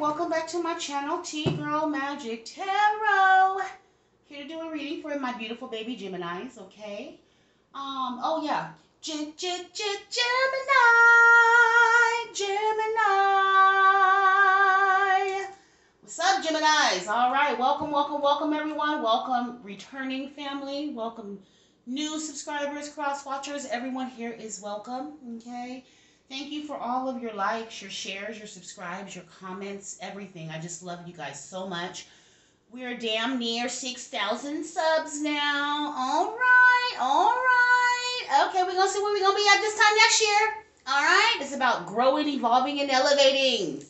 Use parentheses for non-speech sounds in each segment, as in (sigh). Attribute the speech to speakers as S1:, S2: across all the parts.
S1: welcome back to my channel, T Girl Magic Tarot. Here to do a reading for my beautiful baby Geminis, okay? Um, oh yeah, G G G Gemini, Gemini. What's up, Geminis? All right, welcome, welcome, welcome, everyone. Welcome, returning family. Welcome, new subscribers, cross watchers. Everyone here is welcome, okay? Thank you for all of your likes, your shares, your subscribes, your comments, everything. I just love you guys so much. We're damn near 6,000 subs now. All right, all right. Okay, we're going to see where we're going to be at this time next year. All right, it's about growing, evolving, and elevating.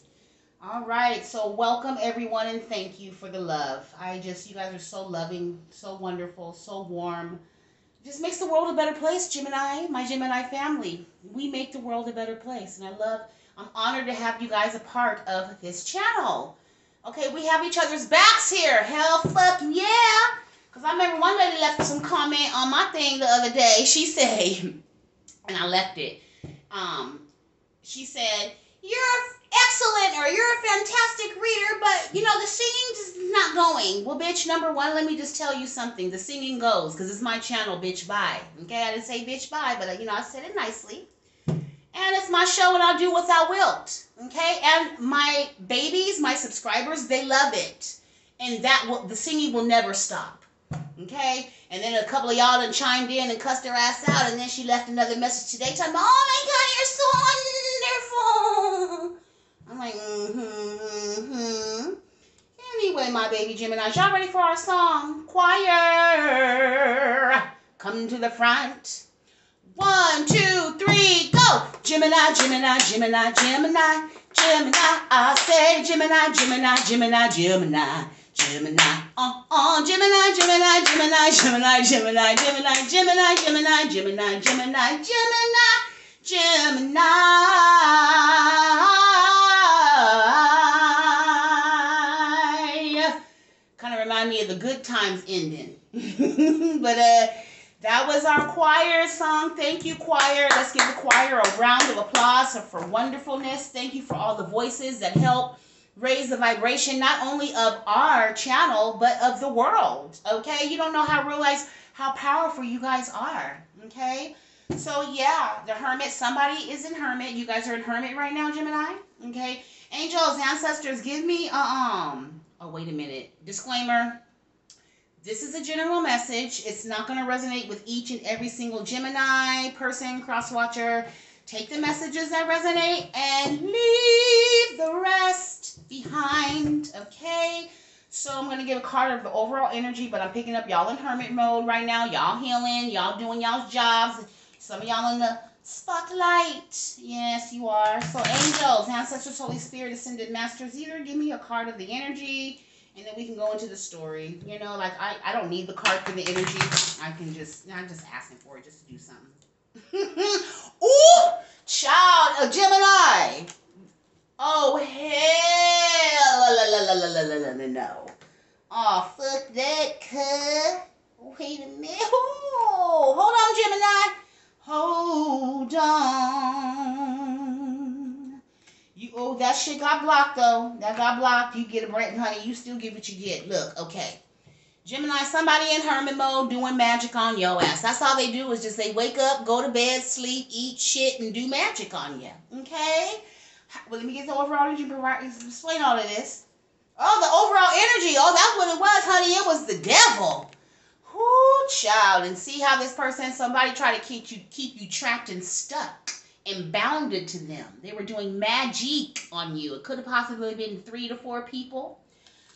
S1: All right, so welcome everyone and thank you for the love. I just, you guys are so loving, so wonderful, so warm just makes the world a better place, Gemini, my Gemini family. We make the world a better place. And I love, I'm honored to have you guys a part of this channel. Okay, we have each other's backs here. Hell fucking yeah. Because I remember one lady left some comment on my thing the other day. She said, (laughs) and I left it. Um, she said, you're excellent or you're a fantastic reader, but you know, the singing is not going. Well, bitch, number one, let me just tell you something. The singing goes because it's my channel, bitch, bye. Okay, I didn't say bitch, bye, but you know, I said it nicely. And it's my show and I'll do what I wilt. Okay, and my babies, my subscribers, they love it. And that will, the singing will never stop. Okay? And then a couple of y'all done chimed in and cussed her ass out, and then she left another message today talking about, oh my god, you're so wonderful. I'm like, mm-hmm, mm-hmm. Anyway, my baby Gemini, y'all ready for our song? Choir, come to the front. One, two, three, go! Gemini, Gemini, Gemini, Gemini, Gemini. I say Gemini, Gemini, Gemini, Gemini. Gemini, uh, uh, Gemini, Gemini, Gemini, Gemini, Gemini, Gemini, Gemini, Gemini, Gemini, Gemini, Gemini, Gemini. Me of the good times ending. (laughs) but uh, that was our choir song. Thank you, choir. Let's give the choir a round of applause for wonderfulness. Thank you for all the voices that help raise the vibration not only of our channel but of the world. Okay, you don't know how realize how powerful you guys are. Okay. So yeah, the hermit, somebody is in hermit. You guys are in hermit right now, Gemini. Okay. Angels, ancestors, give me a um oh, wait a minute. Disclaimer. This is a general message. It's not going to resonate with each and every single Gemini person, cross watcher. Take the messages that resonate and leave the rest behind, okay? So I'm going to give a card of the overall energy, but I'm picking up y'all in hermit mode right now. Y'all healing, y'all doing y'all's jobs. Some of y'all in the spotlight. Yes, you are. So angels, ancestors, Holy Spirit, ascended masters, either give me a card of the energy and then we can go into the story. You know, like I, I don't need the card for the energy. I can just, I'm just asking for it just to do something. (laughs) Ooh, child, a Gemini. Oh, hell, la, la, la, no. Oh, fuck that, cuh. Wait a minute. Oh, hold on, Gemini. Hold on. You oh that shit got blocked though. That got blocked. You get a break, honey. You still get what you get. Look, okay. Gemini, somebody in hermit mode doing magic on your ass. That's all they do is just they wake up, go to bed, sleep, eat shit, and do magic on you. Okay? Well, let me get the overall energy. Explain all of this. Oh, the overall energy. Oh, that's what it was, honey. It was the devil. Whoo, child, and see how this person, somebody try to keep you keep you trapped and stuck and bounded to them. They were doing magic on you. It could have possibly been three to four people.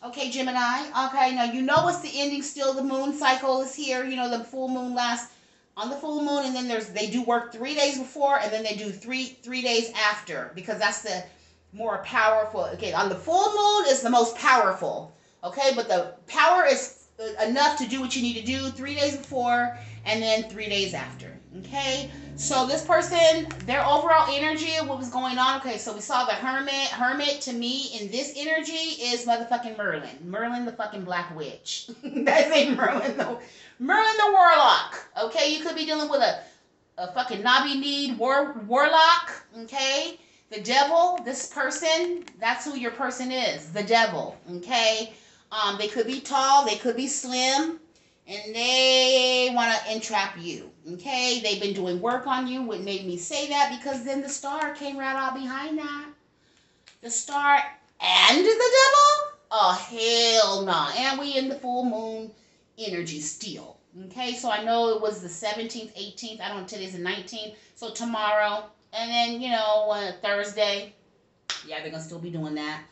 S1: Okay, Gemini. Okay, now you know it's the ending still. The moon cycle is here. You know, the full moon lasts on the full moon, and then there's they do work three days before, and then they do three three days after because that's the more powerful. Okay, on the full moon is the most powerful. Okay, but the power is Uh, enough to do what you need to do three days before and then three days after. Okay, so this person, their overall energy, what was going on? Okay, so we saw the hermit. Hermit to me in this energy is motherfucking Merlin. Merlin, the fucking black witch. (laughs) That's a Merlin, the Merlin the warlock. Okay, you could be dealing with a a fucking knobby need war warlock. Okay, The devil, this person, that's who your person is. The devil. Okay? Um, they could be tall, they could be slim, and they want to entrap you. Okay? They've been doing work on you. What made me say that? Because then the star came right out behind that. The star and the devil? Oh, hell no. Nah. And we in the full moon energy still. Okay, so I know it was the 17th, 18th. I don't know, today's the 19th. So tomorrow, and then, you know, uh, Thursday. Yeah, they're going to still be doing that.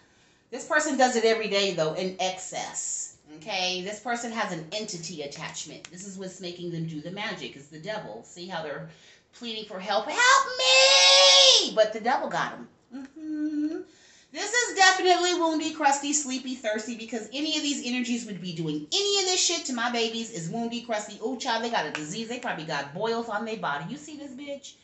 S1: This person does it every day, though, in excess. Okay, this person has an entity attachment. This is what's making them do the magic, is the devil. See how they're pleading for help? Help me! But the devil got them. Mm-hmm. This is definitely woundy, crusty, sleepy, thirsty because any of these energies would be doing any of this shit to my babies is woundy, crusty. Oh, child, they got a disease. They probably got boils on their body. You see this bitch?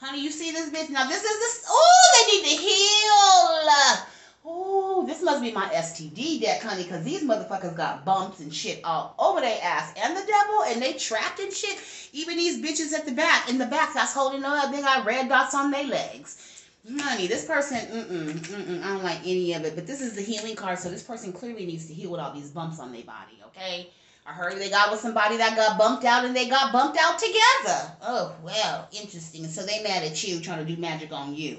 S1: Honey, you see this bitch? Now, this is this. Oh, they need to heal. Oh, this must be my STD deck, honey, because these motherfuckers got bumps and shit all over their ass. And the devil, and they trapped and shit. Even these bitches at the back, in the back, that's holding up, they got red dots on their legs. Honey, this person, mm-mm, mm-mm, I don't like any of it. But this is the healing card, so this person clearly needs to heal with all these bumps on their body, okay? I heard they got with somebody that got bumped out and they got bumped out together. Oh, well, interesting. So they mad at you trying to do magic on you.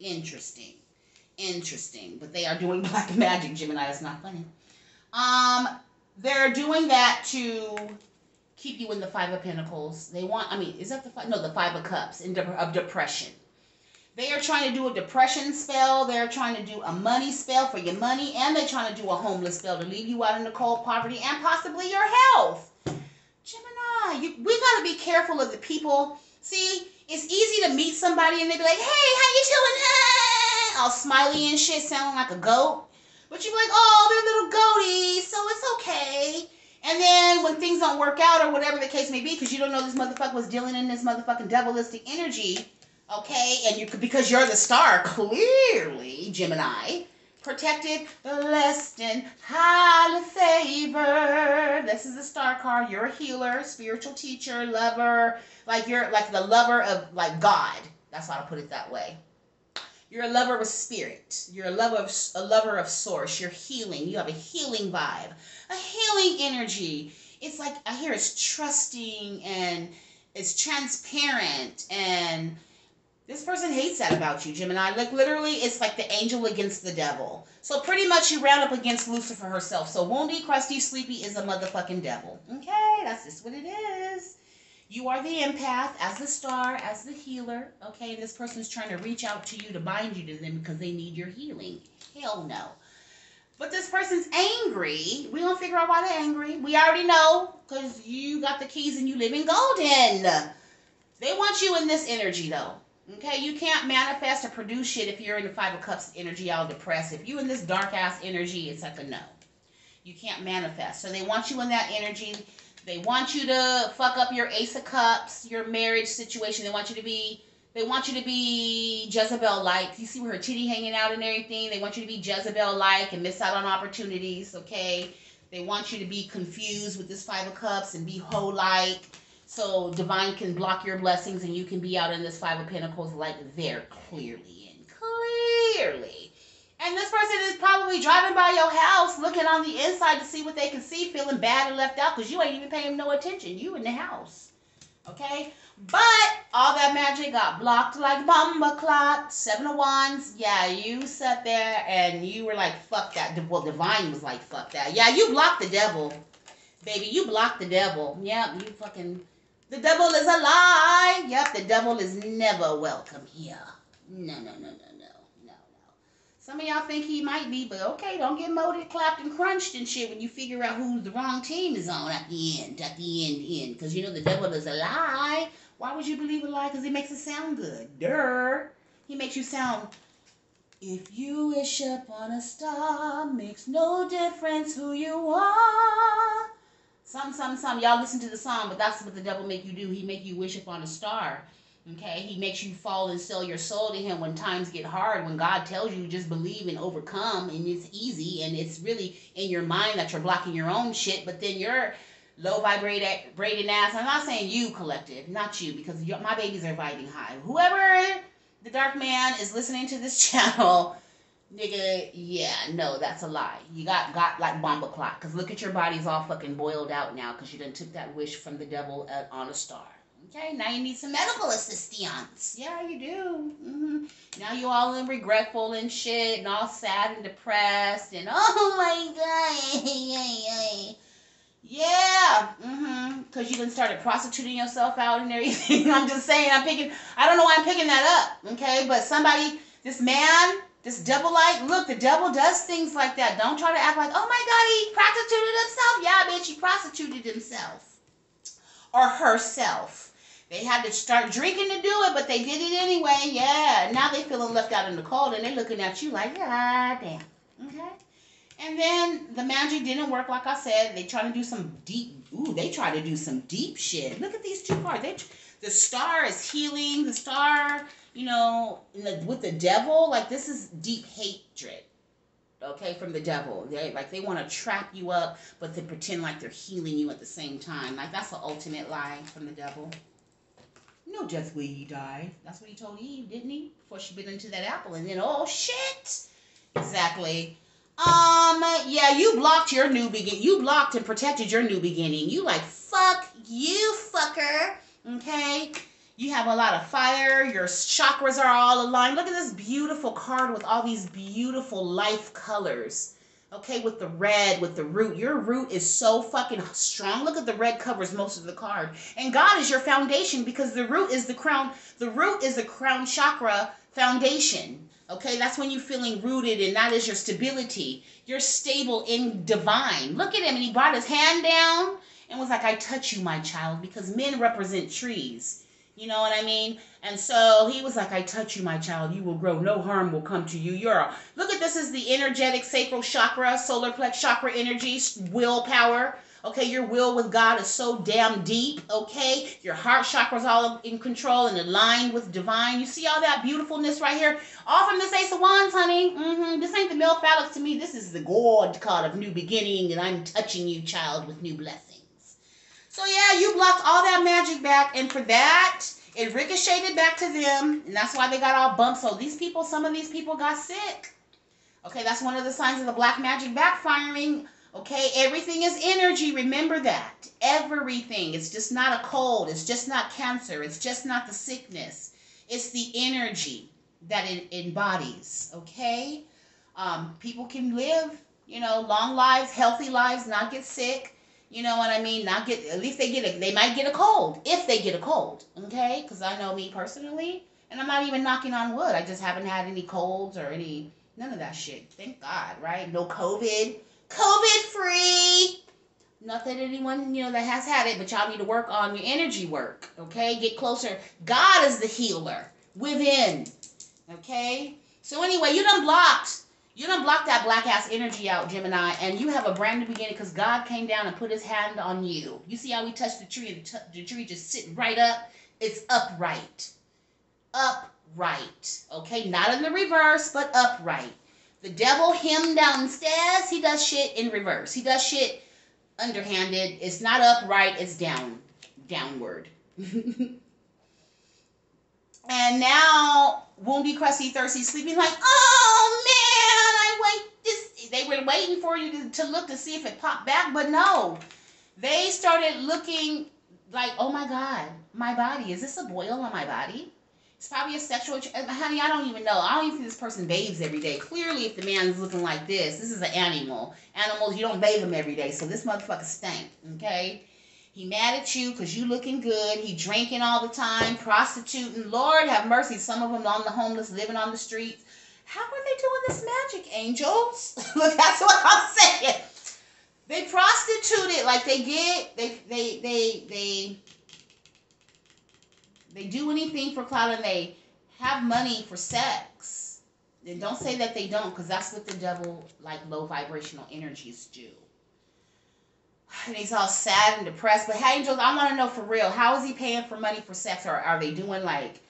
S1: Interesting. Interesting. But they are doing (laughs) black magic, Gemini. That's not funny. Um, they're doing that to keep you in the Five of Pentacles. They want, I mean, is that the five? No, the Five of Cups in de- of depression. They are trying to do a depression spell. They're trying to do a money spell for your money. And they're trying to do a homeless spell to leave you out in the cold poverty and possibly your health. Gemini, you, we got to be careful of the people. See, it's easy to meet somebody and they be like, hey, how you doing? All smiley and shit, sounding like a goat. But you are like, oh, they're little goaties, so it's okay. And then when things don't work out or whatever the case may be, because you don't know this motherfucker was dealing in this motherfucking devilistic energy, Okay, and you could because you're the star, clearly, Gemini. Protected, blessed, and highly favored. This is the star card. You're a healer, spiritual teacher, lover. Like you're like the lover of like God. That's how to put it that way. You're a lover of spirit. You're a lover of a lover of source. You're healing. You have a healing vibe, a healing energy. It's like I hear it's trusting and it's transparent and this person hates that about you, Gemini. Like literally, it's like the angel against the devil. So pretty much you round up against Lucifer herself. So woundy, crusty, sleepy is a motherfucking devil. Okay, that's just what it is. You are the empath, as the star, as the healer. Okay, and this person's trying to reach out to you to bind you to them because they need your healing. Hell no. But this person's angry. We gonna figure out why they're angry. We already know because you got the keys and you live in Golden. They want you in this energy though. Okay, you can't manifest or produce shit if you're in the Five of Cups energy all depressed. If you in this dark ass energy, it's like a no. You can't manifest. So they want you in that energy. They want you to fuck up your Ace of Cups, your marriage situation. They want you to be they want you to be Jezebel like. You see her titty hanging out and everything. They want you to be Jezebel like and miss out on opportunities, okay? They want you to be confused with this Five of Cups and be hoe like so divine can block your blessings and you can be out in this five of pentacles like they're clearly in. Clearly. And this person is probably driving by your house looking on the inside to see what they can see, feeling bad and left out because you ain't even paying no attention. You in the house. Okay? But all that magic got blocked like bomba clock, Seven of Wands. Yeah, you sat there and you were like, fuck that. Well, Divine was like, fuck that. Yeah, you blocked the devil. Baby, you blocked the devil. Yep, you fucking the devil is a lie. Yep, the devil is never welcome here. No, no, no, no. Some of y'all think he might be, but okay, don't get molded, clapped, and crunched and shit when you figure out who the wrong team is on at the end, at the end, end. Because you know the devil is a lie. Why would you believe a lie? Because he makes it sound good. Durr. He makes you sound if you wish upon a star, makes no difference who you are. Some, some, some. Y'all listen to the song, but that's what the devil make you do. He make you wish upon a star. Okay, he makes you fall and sell your soul to him when times get hard. When God tells you just believe and overcome, and it's easy, and it's really in your mind that you're blocking your own shit. But then you're low vibrating ass. I'm not saying you collective, not you, because my babies are vibing high. Whoever the dark man is listening to this (laughs) channel, nigga, yeah, no, that's a lie. You got got like bomba clock. Cause look at your body's all fucking boiled out now. Cause you done took that wish from the devil at, on a star. Okay, now you need some medical assistance. Yeah, you do. Mm-hmm. Now you all in regretful and shit, and all sad and depressed, and (laughs) oh my god, (laughs) yeah, mm-hmm. Cause you done started prostituting yourself out and everything. (laughs) I'm just saying, I'm picking. I don't know why I'm picking that up. Okay, but somebody, this man, this devil like, look, the devil does things like that. Don't try to act like, oh my god, he prostituted himself. Yeah, bitch, he prostituted himself or herself. They had to start drinking to do it, but they did it anyway. Yeah. Now they feeling left out in the cold and they looking at you like, ah, damn. Okay. And then the magic didn't work, like I said. They try to do some deep. Ooh, they try to do some deep shit. Look at these two cards. They, the star is healing. The star, you know, with the devil, like this is deep hatred. Okay, from the devil. They like they want to trap you up, but they pretend like they're healing you at the same time. Like that's the ultimate lie from the devil. No death will ye die. That's what he told Eve, didn't he? Before she bit into that apple. And then, oh shit. Exactly. Um, yeah, you blocked your new begin. You blocked and protected your new beginning. You like, fuck you, fucker. Okay? You have a lot of fire. Your chakras are all aligned. Look at this beautiful card with all these beautiful life colors. Okay, with the red, with the root. Your root is so fucking strong. Look at the red covers most of the card. And God is your foundation because the root is the crown. The root is the crown chakra foundation. Okay, that's when you're feeling rooted and that is your stability. You're stable in divine. Look at him and he brought his hand down and was like, I touch you, my child, because men represent trees. You know what I mean? And so he was like, I touch you, my child. You will grow. No harm will come to you. You're a, look at this is the energetic sacral chakra, solar plex chakra energy, willpower. Okay, your will with God is so damn deep. Okay, your heart chakra is all in control and aligned with divine. You see all that beautifulness right here? All from this Ace of Wands, honey. Mm-hmm. This ain't the male phallic to me. This is the God card of new beginning, and I'm touching you, child, with new blessings. So yeah, you blocked all that magic back, and for that, it ricocheted back to them, and that's why they got all bumped. So these people, some of these people got sick. Okay, that's one of the signs of the black magic backfiring. Okay, everything is energy. Remember that. Everything. It's just not a cold. It's just not cancer. It's just not the sickness. It's the energy that it embodies. Okay, um, people can live, you know, long lives, healthy lives, not get sick. You know what I mean? Not get at least they get a they might get a cold if they get a cold. Okay, because I know me personally, and I'm not even knocking on wood. I just haven't had any colds or any none of that shit. Thank God, right? No COVID, COVID free. Not that anyone you know that has had it, but y'all need to work on your energy work. Okay, get closer. God is the healer within. Okay. So anyway, you done blocked you don't block that black ass energy out, Gemini, and you have a brand new beginning because God came down and put his hand on you. You see how we touched the tree and the, t- the tree just sitting right up? It's upright. Upright. Okay, not in the reverse, but upright. The devil, him downstairs, he does shit in reverse. He does shit underhanded. It's not upright, it's down, downward. (laughs) and now, woundy, crusty, thirsty, sleeping like, oh man they were waiting for you to, to look to see if it popped back, but no. They started looking like, oh my God, my body. Is this a boil on my body? It's probably a sexual. Uh, honey, I don't even know. I don't even think this person bathes every day. Clearly, if the man's looking like this, this is an animal. Animals, you don't bathe them every day, so this motherfucker stank. Okay. He mad at you because you looking good. He drinking all the time, prostituting. Lord have mercy. Some of them on the homeless, living on the streets how are they doing this magic, angels? (laughs) Look, that's what I'm saying. They prostitute it like they get they they they they they do anything for clout and they have money for sex. And don't say that they don't, because that's what the devil, like low vibrational energies, do. And he's all sad and depressed. But hey, angels, I want to know for real, how is he paying for money for sex? Or are they doing like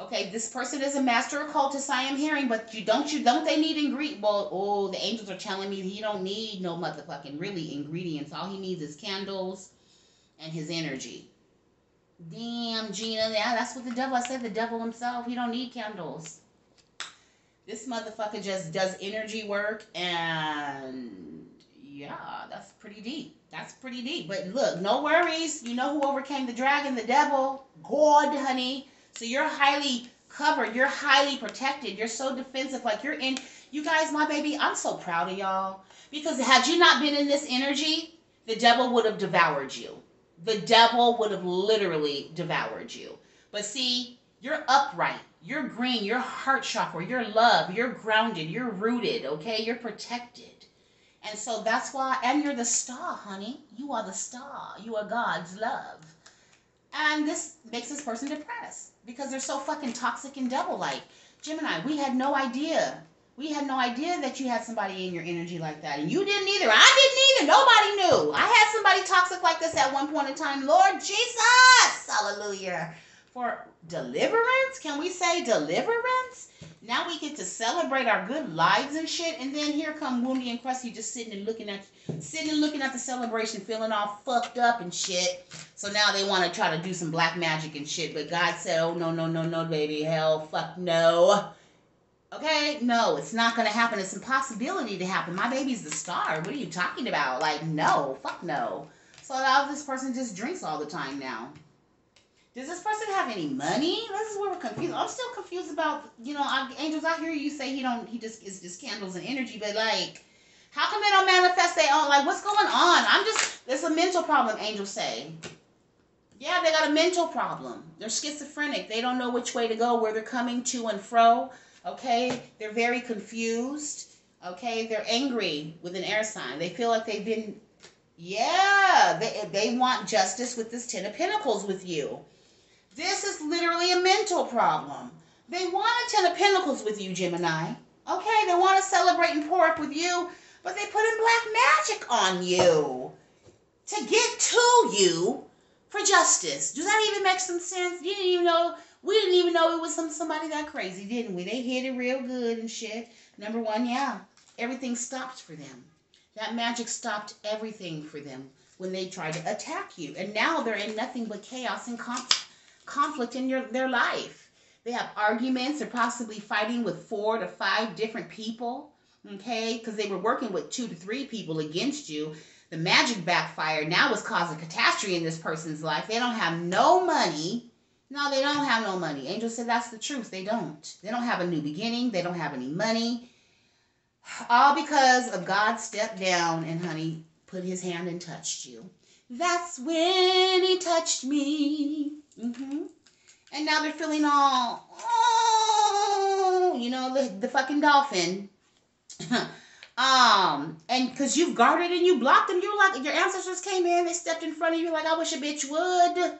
S1: Okay, this person is a master occultist. I am hearing, but you don't you don't they need ingredient? Well, oh, the angels are telling me he don't need no motherfucking really ingredients. All he needs is candles and his energy. Damn, Gina. Yeah, that's what the devil. I said the devil himself. He don't need candles. This motherfucker just does energy work and yeah, that's pretty deep. That's pretty deep. But look, no worries. You know who overcame the dragon, the devil? God, honey. So you're highly covered. You're highly protected. You're so defensive. Like you're in. You guys, my baby, I'm so proud of y'all. Because had you not been in this energy, the devil would have devoured you. The devil would have literally devoured you. But see, you're upright. You're green. You're heart chakra. You're love. You're grounded. You're rooted. Okay. You're protected. And so that's why, and you're the star, honey. You are the star. You are God's love. And this makes this person depressed because they're so fucking toxic and devil like. Gemini, we had no idea. We had no idea that you had somebody in your energy like that. And you didn't either. I didn't either. Nobody knew. I had somebody toxic like this at one point in time. Lord Jesus. Hallelujah. For deliverance? Can we say deliverance? Now we get to celebrate our good lives and shit, and then here come Woundy and Crusty just sitting and looking at sitting and looking at the celebration, feeling all fucked up and shit. So now they want to try to do some black magic and shit, but God said, "Oh no, no, no, no, baby, hell, fuck no." Okay, no, it's not gonna happen. It's impossibility to happen. My baby's the star. What are you talking about? Like, no, fuck no. So now this person just drinks all the time now. Does this person have any money? This is where we're confused. I'm still confused about, you know, I, angels. I hear you say he don't, he just is just candles and energy, but like, how come they don't manifest their own? Like, what's going on? I'm just, it's a mental problem. Angels say, yeah, they got a mental problem. They're schizophrenic. They don't know which way to go, where they're coming to and fro. Okay, they're very confused. Okay, they're angry with an air sign. They feel like they've been, yeah, they they want justice with this ten of pentacles with you. This is literally a mental problem. They want a Ten of Pentacles with you, Gemini. Okay, they want to celebrate and pour up with you, but they put in black magic on you to get to you for justice. Does that even make some sense? You didn't even know. We didn't even know it was some somebody that crazy, didn't we? They hit it real good and shit. Number one, yeah, everything stopped for them. That magic stopped everything for them when they tried to attack you, and now they're in nothing but chaos and conflict conflict in your, their life. They have arguments or possibly fighting with four to five different people, okay? Because they were working with two to three people against you. The magic backfired. Now it's causing catastrophe in this person's life. They don't have no money. No, they don't have no money. Angel said that's the truth. They don't. They don't have a new beginning. They don't have any money. All because of God stepped down and, honey, put his hand and touched you. That's when he touched me. Mm-hmm. And now they're feeling all, oh, you know, the, the fucking dolphin. (laughs) um, and because you've guarded and you blocked them, you're like, your ancestors came in, they stepped in front of you, like, I wish a bitch would.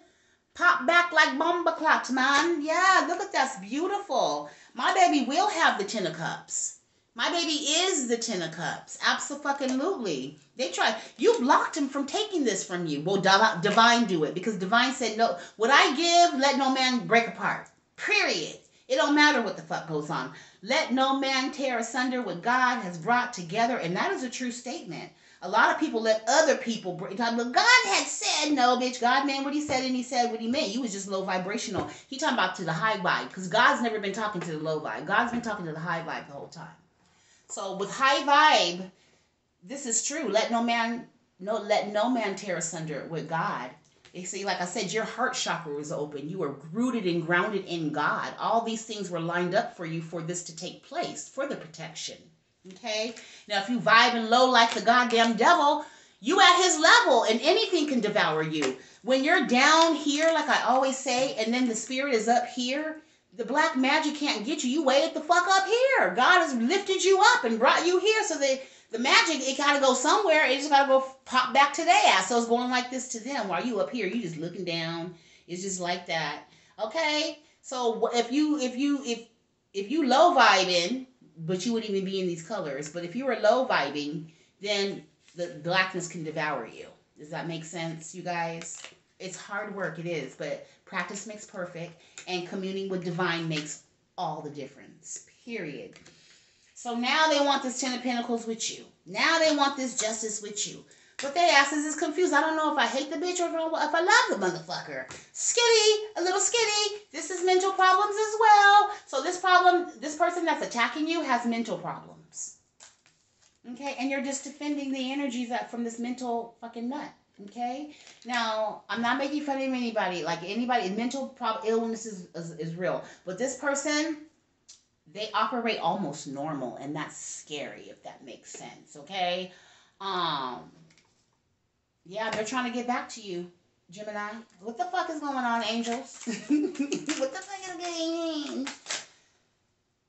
S1: Pop back like bomba clocks, man. Yeah, look at that's beautiful. My baby will have the ten of cups. My baby is the ten of cups. Absolutely. They tried. You blocked him from taking this from you. Well, divine do it because divine said no. What I give, let no man break apart. Period. It don't matter what the fuck goes on. Let no man tear asunder what God has brought together, and that is a true statement. A lot of people let other people break. But God had said no, bitch. God meant what He said, and He said what He meant. You was just low vibrational. He talking about to the high vibe because God's never been talking to the low vibe. God's been talking to the high vibe the whole time. So with high vibe, this is true. Let no man no let no man tear asunder with God. You see, like I said, your heart chakra was open. You were rooted and grounded in God. All these things were lined up for you for this to take place, for the protection. Okay? Now, if you vibe and low like the goddamn devil, you at his level and anything can devour you. When you're down here, like I always say, and then the spirit is up here, the black magic can't get you. You waited the fuck up here. God has lifted you up and brought you here. So the the magic, it gotta go somewhere. It just gotta go pop back to their ass. So it's going like this to them. While you up here, you just looking down. It's just like that. Okay. So if you if you if if you low vibing, but you wouldn't even be in these colors. But if you were low vibing, then the blackness can devour you. Does that make sense, you guys? It's hard work, it is, but practice makes perfect, and communing with divine makes all the difference. Period. So now they want this Ten of Pentacles with you. Now they want this justice with you. But they asses is confused. I don't know if I hate the bitch or if I love the motherfucker. Skitty, a little skitty. This is mental problems as well. So this problem, this person that's attacking you has mental problems. Okay, and you're just defending the energies that from this mental fucking nut. Okay. Now, I'm not making fun of anybody. Like anybody, mental problem illness is, is, is real. But this person, they operate almost normal, and that's scary if that makes sense. Okay. Um. Yeah, they're trying to get back to you, Gemini. What the fuck is going on, angels? (laughs) what the fuck is going on?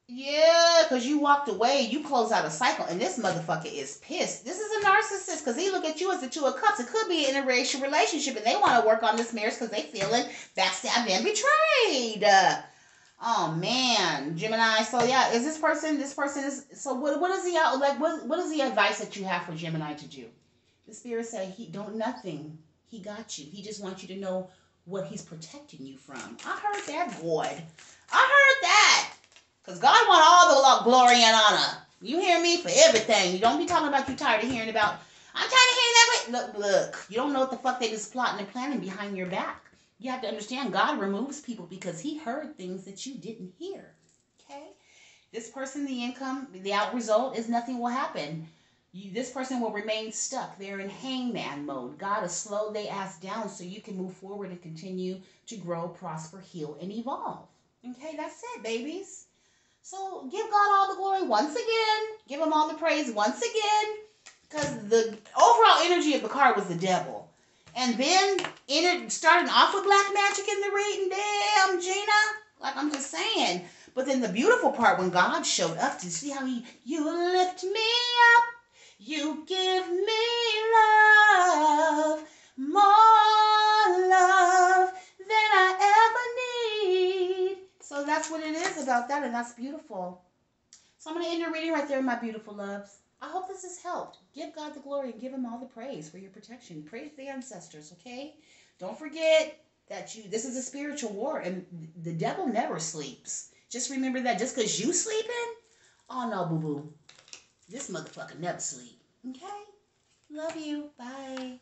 S1: Yeah, because you walked away, you closed out a cycle, and this motherfucker is pissed. This is a narcissist because he look at you as the two of cups. It could be an interracial relationship, and they want to work on this marriage because they feeling backstabbed and betrayed. Uh, oh man, Gemini. So yeah, is this person? This person is. So what? What is the out? Like what? What is the advice that you have for Gemini to do? The spirit said he don't nothing. He got you. He just wants you to know what he's protecting you from. I heard that, boy. I heard that. Because God want all the glory and honor. You hear me? For everything. You don't be talking about you tired of hearing about, I'm tired of hearing that. Way. Look, look. You don't know what the fuck they just plotting and planning behind your back. You have to understand God removes people because he heard things that you didn't hear. Okay? This person, the income, the out result is nothing will happen. You, this person will remain stuck. They're in hangman mode. God has slowed their ass down so you can move forward and continue to grow, prosper, heal, and evolve. Okay, that's it, babies. So give God all the glory once again. Give him all the praise once again. Because the overall energy of the card was the devil. And then in it starting off with black magic in the reading, damn Gina. Like I'm just saying. But then the beautiful part when God showed up to see how he you lift me up, you give me love, more love than I ever so that's what it is about that, and that's beautiful. So I'm going to end your reading right there, my beautiful loves. I hope this has helped. Give God the glory and give Him all the praise for your protection. Praise the ancestors, okay? Don't forget that you. This is a spiritual war, and the devil never sleeps. Just remember that. Just because you sleeping, oh no, boo boo, this motherfucker never sleep. Okay? Love you. Bye.